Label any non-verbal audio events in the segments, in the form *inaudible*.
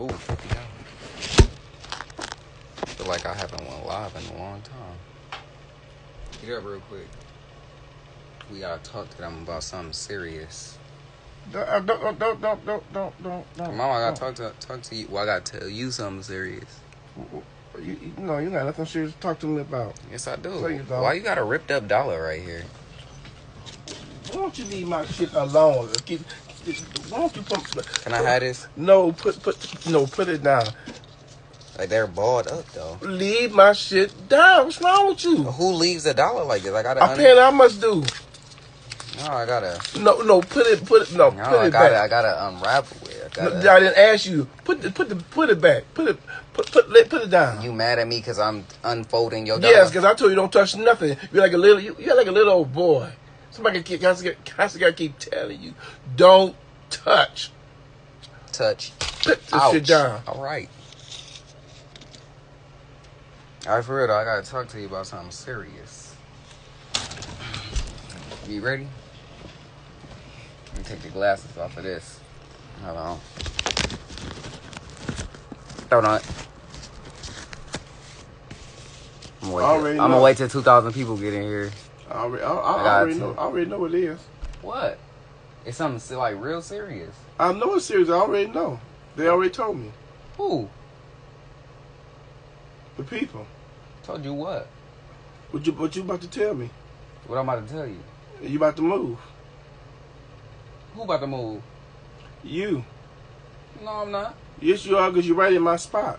Ooh, fifty dollars. Feel like I haven't went live in a long time. Get up real quick. We gotta talk to them about something serious. Don't, don't, don't, don't, don't, don't, don't, don't. don't. Mama, I gotta talk to talk to you. Well, I gotta tell you something serious. You, you, no, you got nothing serious to talk to me about. Yes, I do. So you. Why you got a ripped up dollar right here? Why don't you leave my shit alone? Keep, why don't you put? Can I have this? No, put, put, no, put it down. Like they're balled up though. Leave my shit down. What's wrong with you? Who leaves a dollar like this? I gotta. I'm paying how much due? No, I gotta. No, no, put it, put it, no, No, put I it gotta. back. I gotta unravel um, it. I No, gotta, I didn't ask you. Put the, put the, put it back. Put it, put, put, let- put it down. you mad at me because I'm unfolding your dollar? Yes, because I told you don't touch nothing. You're like a little, you, you're like a little old boy. Somebody keep, has to, has to keep telling you, don't touch. touch. Put this Ouch. shit down. All right. All right, for real though, I gotta talk to you about something serious. You ready? Let me take the glasses off of this. Hold on. Hold on. I'm gonna wait, till, I'm gonna wait till 2,000 people get in here. I already, I, I, I I already know, I already know what it is. What? It's something still like real serious. I know it's serious. I already know. They already told me. Who? The people. Told you what? What you, what you about to tell me? What I'm about to tell you? You about to move? Who about to move? You. No, I'm not. Yes, you are, because you're right in my spot.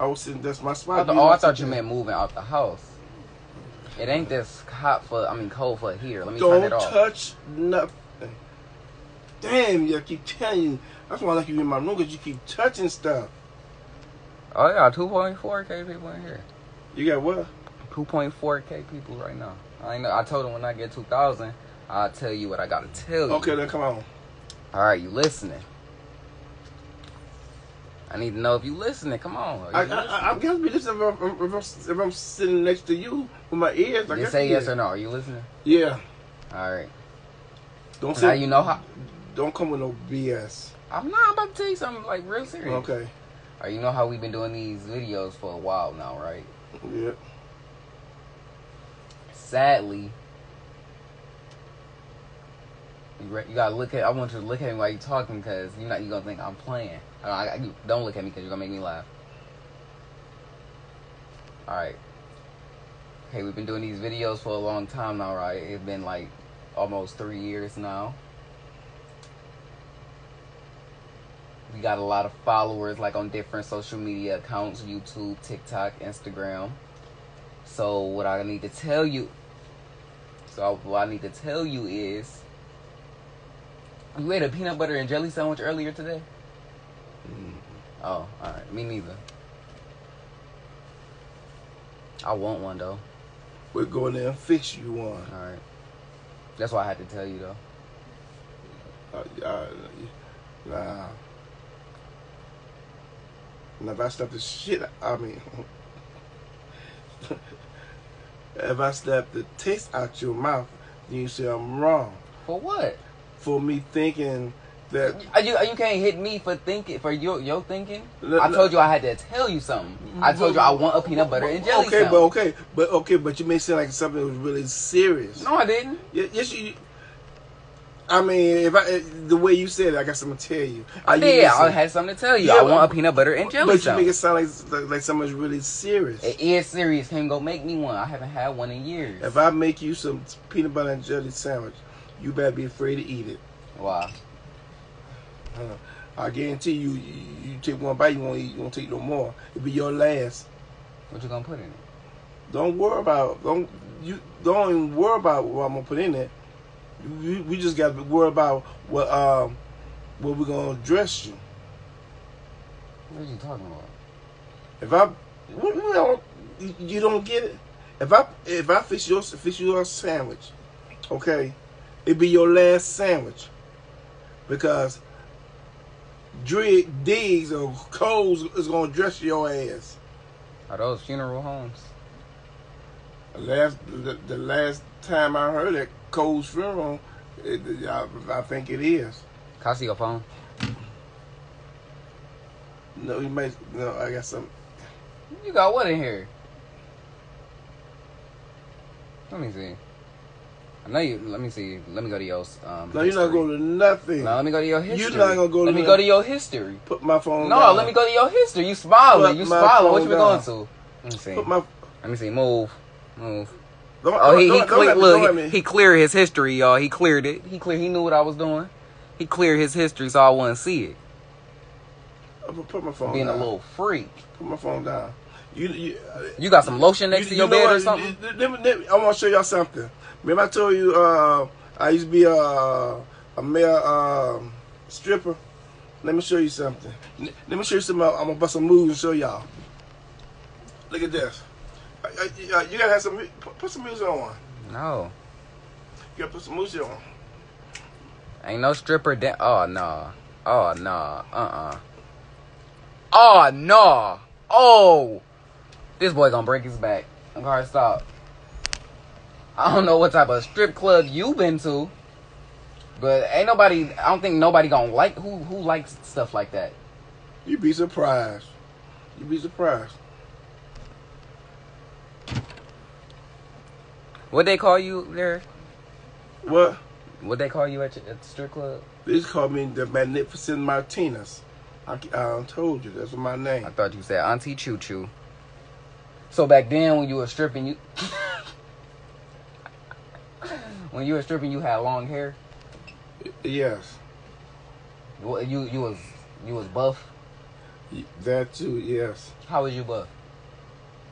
I was sitting. That's my I spot. thought, oh, I thought you oh, meant moving out the house. It ain't this hot for, I mean, cold for here. Let me turn Don't it off. touch nothing. Damn, you I keep telling you. That's why I like you in my room because you keep touching stuff. Oh, yeah, 2.4K people in here. You got what? 2.4K people right now. I know. I told them when I get 2,000, I'll tell you what I gotta tell you. Okay, then come on. All right, you listening? I need to know if you listening. Come on. I, you I, listening? I, I guess be listening if I'm, if, I'm, if I'm sitting next to you with my ears. I Just say yes or no. Are you listening? Yeah. All right. Don't Now say. you know how. Don't come with no BS. I'm not about to tell you something like real serious. Okay. All right, you know how we've been doing these videos for a while now, right? Yeah. sadly, you, re- you gotta look at. I want you to look at me while you're talking because you're not. You gonna think I'm playing. I, I, don't look at me because you're gonna make me laugh. All right. Okay, we've been doing these videos for a long time now, right? It's been like almost three years now. We got a lot of followers, like on different social media accounts: YouTube, TikTok, Instagram. So what I need to tell you, so what I need to tell you is, you ate a peanut butter and jelly sandwich earlier today. Oh, all right. Me neither. I want one though. We're going there and fix you one. All right. That's why I had to tell you though. Uh, uh, nah. Now, if I slap the shit, I mean, *laughs* if I slap the taste out your mouth, then you say I'm wrong. For what? For me thinking that. Are you you can't hit me for thinking for your your thinking. I told you I had to tell you something. I told you I want a peanut butter and jelly Okay, sandwich. but okay, but okay, but you may seem like something was really serious. No, I didn't. Ye- Yes, you. I mean, if I eh, the way you said it, I got something to tell you. I did. I had something to tell you. Yeah, I want but- a peanut butter and jelly But you make it sound like like, like something's really serious. It is serious. Can go make me one? I haven't had one in years. If I make you some peanut butter and jelly sandwich, you better be afraid to eat it. Why? Uh, I guarantee you, you, you take one bite, you won't eat, you won't take no more. It'll be your last. What you gonna put in it? Don't worry about don't you don't even worry about what I'm gonna put in it. We, we just got to worry about what um what we're gonna dress you. What are you talking about? If I you, don't, you- don't get it. If I if I fix your fix you a sandwich, okay, it'd be your last sandwich because Drig, Diggs or Coles is gonna dress your ass. Are those funeral homes? The last the, the last time I heard that Cole's funeral, it, I, I think it is. Can I see your phone? No, you may. No, I got some. You got what in here? Let me see. I know you. Let me see. Let me go to your. Um, No, you're not going to nothing. No, let me go to your history. You're not gonna go Let to me go to your history. Put my phone. No, down. let me go to your history. You smiling. Put You smiling. What you been down. going to? Let me see. Put my. Let me see. Move. Move. Don't, Oh, he, don't, he me- Look, he, he cleared his history, y'all. He cleared it. He cleared. He knew what I was doing. He cleared his history, so I wouldn't see it. I'm gonna Put my phone Being a little freak. Put my phone down. You, you, You got some lotion next you- to you your know bed or something? Let me- let I want to show y'all something. Remember I told you uh, I used to be a a male um, stripper. Let me show you something. Let me show you something. I'm gonna bust some moves and show y'all. Look at this. Uh, uh, You gotta have some. Put, some music on. No, You gotta put some music on. ain't no stripper. Da- oh no. Oh no. Uh uh Oh no. Oh, this boy gonna break his back. I'm gonna stop. I don't know what type of strip club you've been to, but ain't nobody. I don't think nobody gonna like who who likes stuff like that. You'd be surprised. You'd be surprised. What they call you there? What? What they call you at, your, at the strip club? They just call me the Magnificent Martinez. I, I told you that's my name. I thought you said Auntie Choo Choo. So back then, when you were stripping, you *laughs* when you were stripping, you had long hair. Yes, You you, you was you was buff. that too. Yes, How was you buff?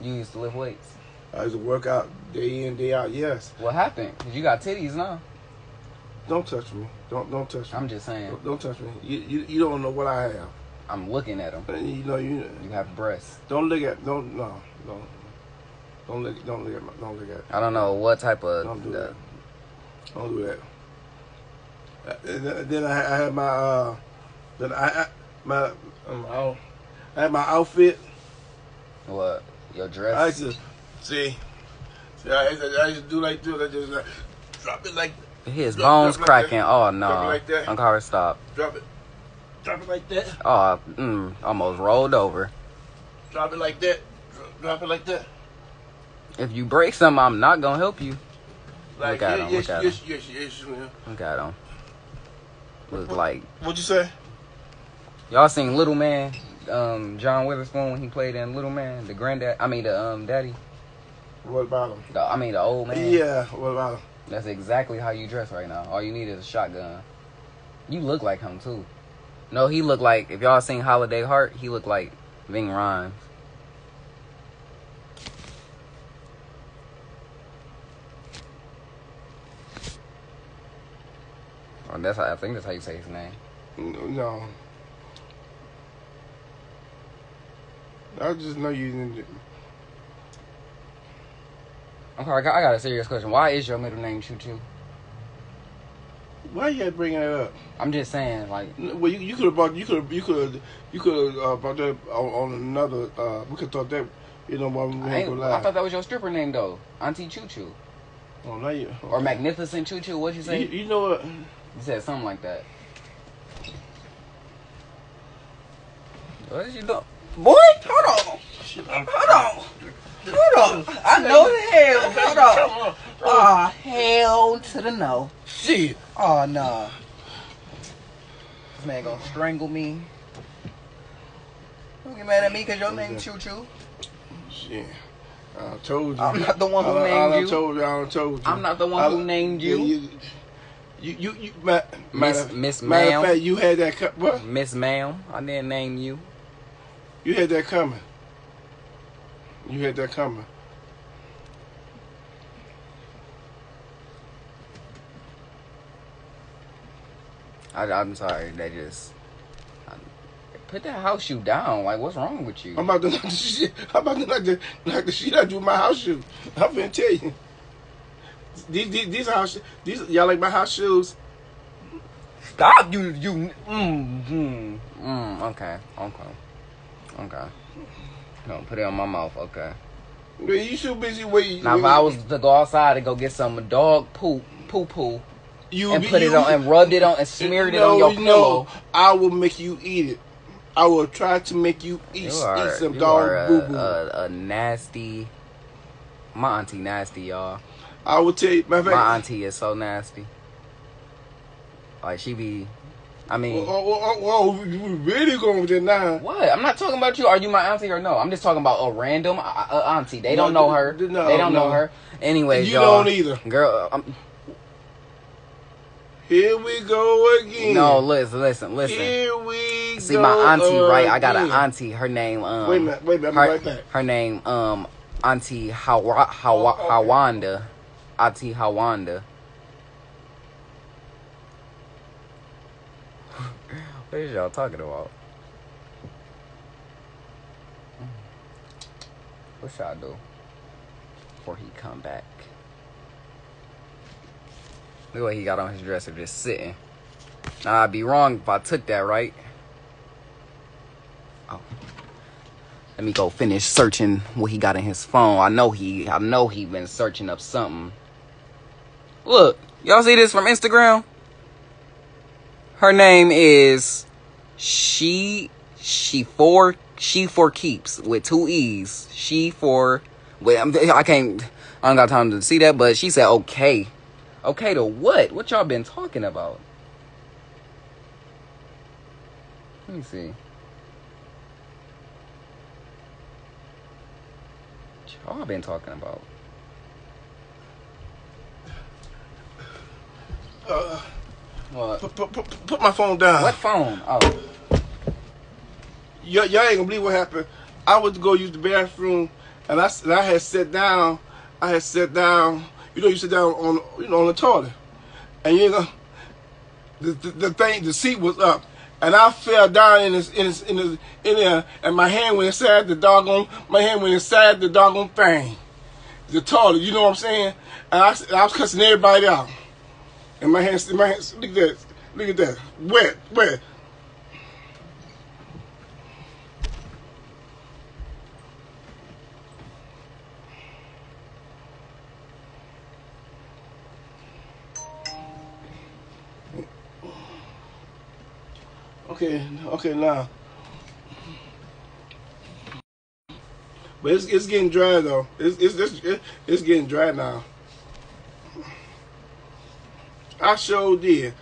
You used to lift weights. I used to work out day in day out. Yes, What happened? you got titties now. don't touch me. Don't don't touch me. I'm just saying. Don't, don't touch me. You, you you don't know what I have. I'm looking at them. You know you You have breasts. don't look at don't no don't don't look don't look at my, don't look at I don't know what type of. don't do uh, that. Don't do that. And then- I, I had my uh then I, I my um, I, I had my outfit. what your I dress? used to see. See, I used to, I used to do like this. I just like, drop it like His drop- bones drop like cracking. that. Oh Drop it no. like that. Stop. drop it, drop it like that. Oh, mm, almost rolled over. Drop it like that. Drop, drop it like that. If you break something, I'm not gonna help you. Like Look at him, yes, look at yes, yes, yes, yes. Look at him. Look like What'd you say? y'all seen Little Man, um, John Witherspoon when he played in Little Man, the granddad. I mean the um daddy. What about him? The, I mean the old man. Yeah. What about him? That's exactly how you dress right now. All you need is a shotgun. You look like him too. No, he looked like if y'all seen Holiday Heart, he looked like Ving Rhames. Oh, that's how I think that's how you say his name. No. I just know you didn't. Okay, I got, I got a serious question. Why is your middle name Choo Choo? Why you bringing that up? I'm just saying, like, Well, you, you could have brought you could you could you could have uh, brought that on, on another. Uh, we could thought that you know while we I, ain't, I thought that was your stripper name though, Auntie Choo Choo oh, now you or Magnificent Choo Choo. What'd you say? You, you know what? You said something like that. What is you doing? Boy, hold on. Hold on. Hold on. I know the hell. Hold on. Oh, *laughs* hell to the no. Shit. Ah, oh, no. This man gonna strangle me. Don't get mad at me because your name Choo Choo. Shit. I told you. I'm not the one who I, named I, you. I told you. I told you. I'm not the one who I- named you. You, you, you, you ma- Miss- Miss matter Ma'am. of fact, you had that. Co- what? Miss Ma'am, I didn't name you. You had that coming. You had that coming. I, I'm sorry. They just I, put that house shoe down. Like, what's wrong with you? I'm about to knock the *laughs* shit. I'm about to knock the, knock the shit out you my house shoes. I'm gonna tell you. These, these, these house, these, y'all like my house shoes? Stop you you mm, mm, mm, okay. Okay. Okay. No, put it on my mouth, okay. Man, you so busy waiting. Now if I was to go outside and go get some dog poop poo poo you and put it on and rubbed it on and smeared it on your no, pillow. I will make you eat it. I will try to make you eat, You are, eat some you dog are boo a, boo. a, a nasty. My auntie nasty, y'all. I will tell you, of My auntie is so nasty. Like she be, I mean, oh, oh, oh, you really going there now? what? I'm not talking about you. Are you my auntie or no? I'm just talking about a random uh, uh, auntie. They No, don't know her. no, they don't know her. Anyways, You y'all. don't either. Girl, um, Here we go again. no, listen, listen, listen. Here we See go my auntie, right? I got an auntie. Her name, um, Wait a minute, wait a minute, I'm right back. her name, um, Auntie Hawa, Hawa, Oh, okay. Hawanda. Auntie Hawanda. *laughs* what is y'all talking about? What should I do before he come back? Look what he got on his dresser, just sitting. Now I'd be wrong if I took that, right? Let me go finish searching what he got in his phone. I know he I know he been searching up something. Look, y'all see this from Instagram? Her name is she she for she for keeps with two e's. She for wait I'm, I can't I don't got time to see that, but she said okay. Okay to what? What y'all been talking about? Let me see. Y'all been talking about? Uh, What? put, put, put, put my phone down. What phone? Oh, y'all ain't gonna believe what happened. I went to go use the bathroom, and I, and I had sat down. I had sat down. You know, you sit down on you know on the toilet, and you know the, the, the thing, the seat was up, and I fell down in this in this, in, this, in there, and my hand went inside the doggone. My hand went inside the doggone thing, the toilet. You know what I'm saying? And I, I was cussing everybody out, and my hands, my hands. Look at that. Look at that. Wet, wet. Okay, okay, now. But it's it's getting dry though. It's it's it's, it's getting dry now. I sure did.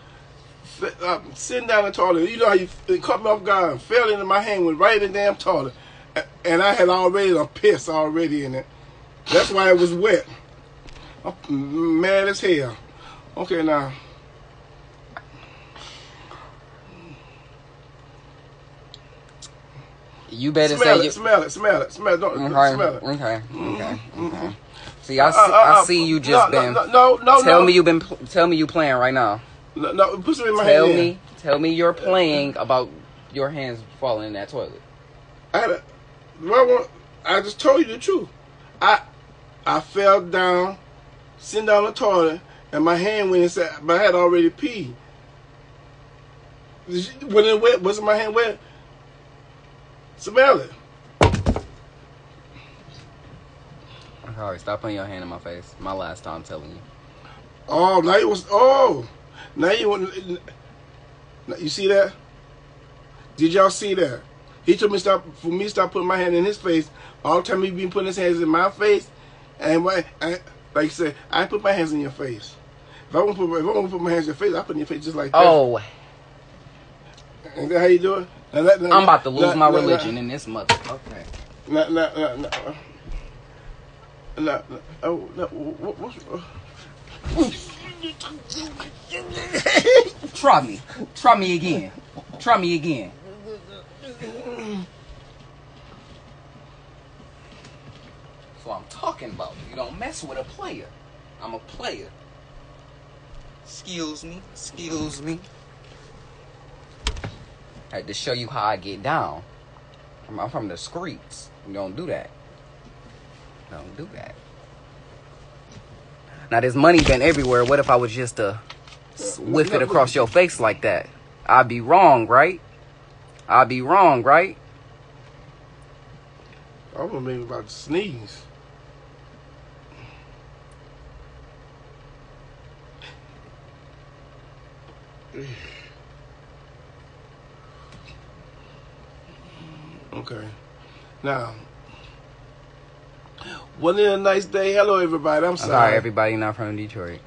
Uh, sitting down in the toilet, you know how you caught me off guard, and fell into my hand, went right in the damn toilet, and I had already a piss already in it. That's why it was wet. I'm mad as hell. Okay, now. You better Smell say it, you. smell it, smell it, smell it, don't Okay, smell it. okay, Mm-hmm. okay, okay. See, I see, Uh, uh, I uh, see you just no, been. No, no, no, tell no. me you've been. Tell me you playing right now. No, no, put some in my Tell hand. me. Tell me you're playing about your hands falling in that toilet. I had a, well, I just told you the truth. I I fell down, sitting down the toilet, and my hand went inside. But I had already peed. When it wet, wasn't my hand wet? Smell it. Alright, stop putting your hand in my face. My last time telling you. Oh, now you was oh, now you want. You see that? Did y'all see that? He told me stop for me stop putting my hand in his face. All the time he been putting his hands in my face, and? I, like you said, I put my hands in your face. If I want to put, if I want to put my hands in your face, I put in your face just like that. Oh, Is that how you do it? Now, that- now- I'm about to lose now- my now- religion in this mother. Okay. Now, now, now, now, now, now, oh, now, what, what's, *laughs* Try me. Try me again. Try me again. That's what I'm talking about. You don't mess with a player. I'm a player. Excuse me. Excuse me. I had to show you how I get down. I'm, I'm from the streets. Don't do that. Don't do that. Now this money been everywhere. What if I was just to whiff it across your face like that? I'd be wrong, right? I'd be wrong, right? I was maybe about to sneeze. *sighs* *sighs* Okay. Now, wasn't it a nice day? Hello, everybody. I'm sorry. sorry, everybody not from Detroit.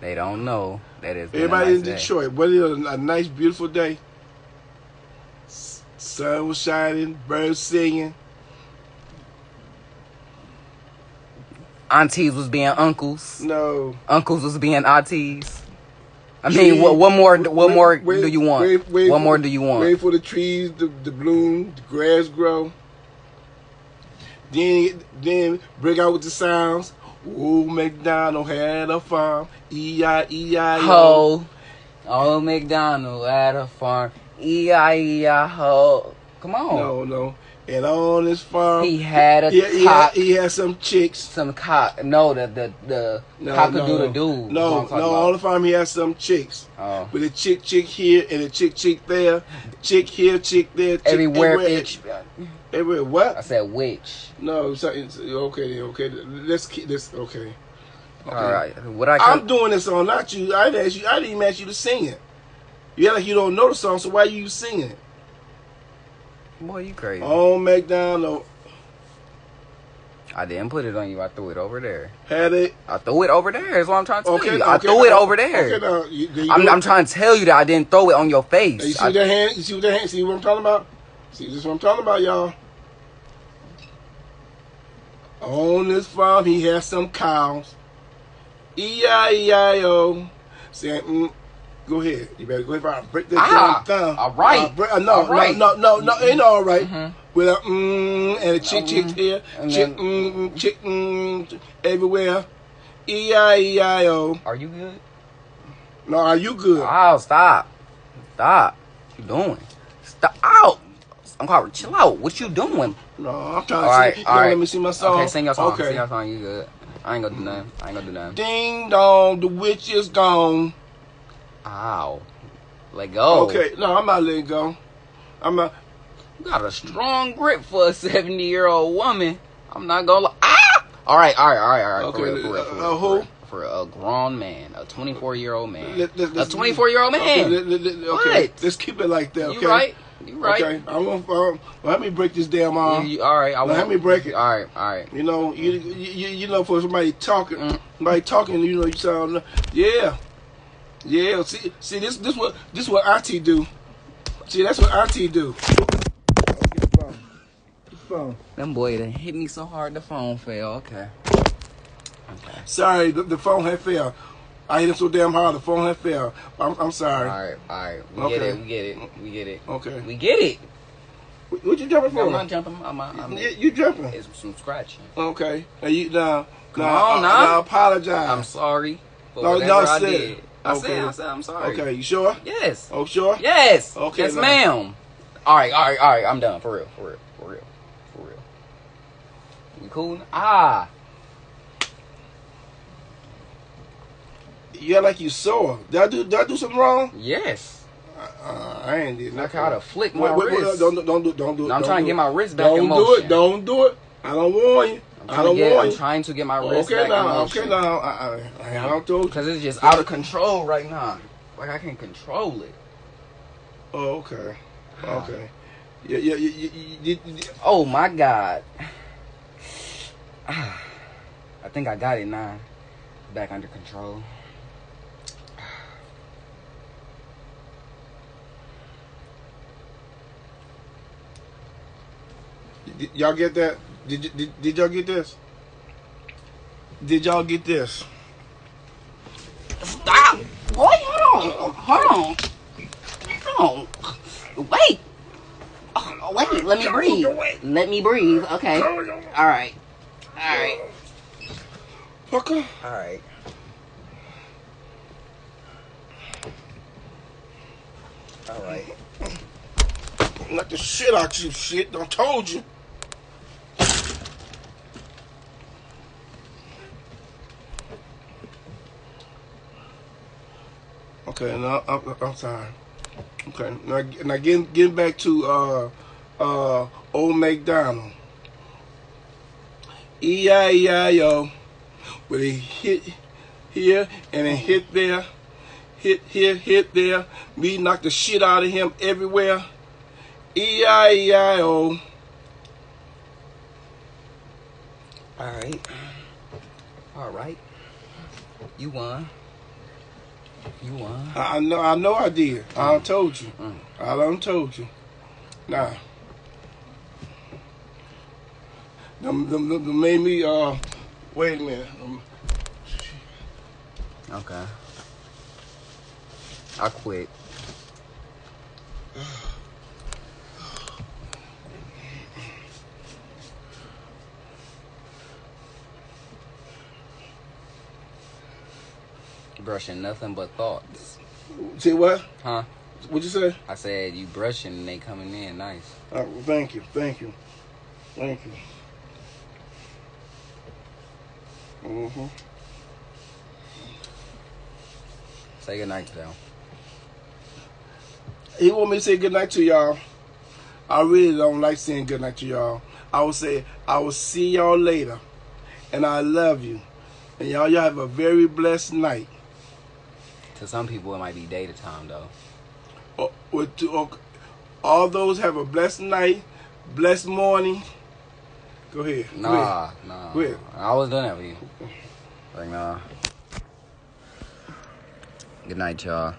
They don't know that it's a Everybody nice in day. Detroit, wasn't it a, a nice, beautiful day? S- Sun was shining, birds singing. Aunties was being uncles. No. Uncles was being aunties. I mean, what, what more? What wait- more wait- do you want? wait- what more do you want? Wait for the trees to, to bloom, the grass grow. Then, then break out with the sounds. Old McDonald had a farm. E I E I O. Ho, old McDonald at a farm. E I E I ho. Come on. No, no. And on his farm, He had a he, he, had, he had some chicks. some cock. No, the the the No, cockadoodle no, doo. No, no. On the farm, he had some chicks. Oh. With a chick, chick here, and a chick, chick there. Chick here, chick there. Chick Everywhere, everywhere. bitch. Everywhere. I said which. No. It's, it's, okay. Okay. Let's keep this. Okay. okay. All right. What I I'm doing this song, not you. I didn't ask you. I didn't even ask you to sing it. You act like you don't know the song, so why are you singing it? Boy, you crazy. On McDonald I didn't put it on you. I threw it over there. had it. I threw it over there. Is what I'm trying to tell Okay. I okay, threw it over there. Okay, now you, you I'm, I'm trying to tell you that I didn't throw it on your face. You see I- that hand? You see what that hand? See what I'm talking about? See this is what I'm talking about, y'all. On this farm, he has some cows. E I E I O. Saying, mm, go ahead. You better go ahead. and Break this Ah, thumb. all right. Uh, break- uh, no, All right. no, no, no, no, ain't all right. Mhm. With a mm and a chick, chick here, And chick, then- mm, mm, chick, mm, everywhere. E I E I O. Are you good? No, are you good? Oh, stop. Stop. What you doing? Stop. Out. I'm calling. Chill out. What you doing? No, I'm trying All to right. see. All right. let me see my song. Okay, sing your song. Okay. Sing your song. You good? I ain't gonna do nothing. I ain't gonna do nothing. Ding dong, the witch is gone. Ow. Let go. Okay, no, I'm not letting go. I'm not. You got a strong grip for a 70 year old woman. I'm not gonna lie. Ah! All right, all right, all right, all right. Okay, for real, for real, for uh, real, uh, for who? real. For a grown man, a 24 year old man, Let- let- a 24 year old man. Okay, let, let, let- okay, What? let's keep it like that. Okay. You right? You right? Okay, I want. Um, let me break this damn arm. you- all right. I Let want, me break it. All right, all right. You know, you, you you know, for somebody talking, Mm. somebody talking, you know, you sound, yeah, yeah. See, see, this this what this what Auntie do. See, that's what Auntie do. Get the phone. Get the phone. Them boy that hit me so hard the phone fell. Okay. Okay. Sorry, the, the phone had failed. I hit him so damn hard, the phone had failed. I'm, I'm sorry. All right, all right. We Okay. get it. We get it. We get it. Okay. We get it. What, you jumping for? I'm not jumping. I'm, I'm, you, you jumping? it's some scratching. Okay. Now you now. Come now, on, I, now. I apologize. I'm sorry for No, I said-. I okay. said, I said, I'm sorry. okay, you sure? Yes. Oh, sure. Yes. Okay, Yes, ma'am. All right, all right, all right. I'm done. For real. For real. For real. For real. You cool? Ah. Yeah, like you saw. Did I do? Did I do something wrong? Yes. Uh, I ain't did nothing. how to flick my Wait, wait, wrist. don't, don't, don't do, don't do it. I'm don't trying to get my wrist back Don't do it. Don't do it. I don't warn you. I'm I trying, don't to get, I'm trying to get my oh, wrist Okay back now. Okay now. I, I, I don't do. Because it's just out of control right now. Like I can't control it. Oh, okay. *sighs* Okay. Yeah, yeah, yeah, yeah, yeah, yeah. Oh my god. *sighs* I think I got it now. Back under control. Y'all get that? Did, did did y'all get this? Did y'all get this? Stop! Boy, hold on. Hold on. Hold on. Wait. Oh, wait, let me breathe. Let me breathe. Okay. Alright. Alright. Fucker. Alright. Alright. Let the shit out you, shit. I told you. Okay, now I'm, I'm sorry. Okay, now, now getting getting back to uh uh old McDonald. E I E I O, where they hit here and then hit there, hit here, hit there. Me knock the shit out of him everywhere. E I E I O. All right. All right. You won. You won. I I know. I know. I did. I done told you. Mm. I done told you. Nah. Them, them, them, them made me. Uh, wait a minute. Um, Okay. I quit. Brushing nothing but thoughts. see what? Huh? What'd you say? I said you brushing and they coming in nice. Uh, well, thank you. Thank you. Thank you. Mm-hmm. Say goodnight to them. He want me to say good night to y'all. I really don't like saying good night to y'all. I will say I will see y'all later. And I love you. And y'all y'all have a very blessed night. To some people it might be day to time though. Uh, with to, uh, all those have a blessed night, blessed morning. Go ahead. Go ahead. Nah, nah. Go ahead. I was done that with you. Like nah. Good night, y'all.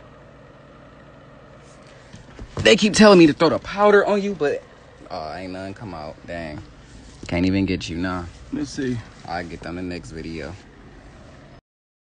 They keep telling me to throw the powder on you, but oh, ain't nothing come out. Dang. Can't even get you, nah. Let's see. I'll get on the next video.